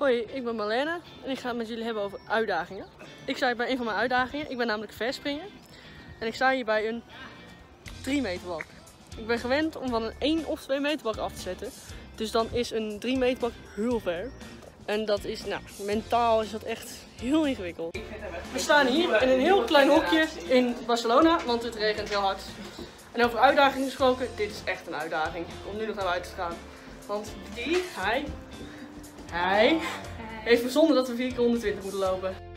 Hoi, ik ben Marlene en ik ga het met jullie hebben over uitdagingen. Ik sta bij een van mijn uitdagingen. Ik ben namelijk verspringen. En ik sta hier bij een 3 meter bak. Ik ben gewend om van een 1 of 2 meter bak af te zetten. Dus dan is een 3 meter bak heel ver. En dat is, nou, mentaal is dat echt heel ingewikkeld. We staan hier in een heel klein hokje in Barcelona, want het regent heel hard. En over uitdagingen gesproken, dit is echt een uitdaging om nu nog naar buiten te gaan. Want die, hij, hij heeft verzonnen dat we 4 keer 120 moeten lopen.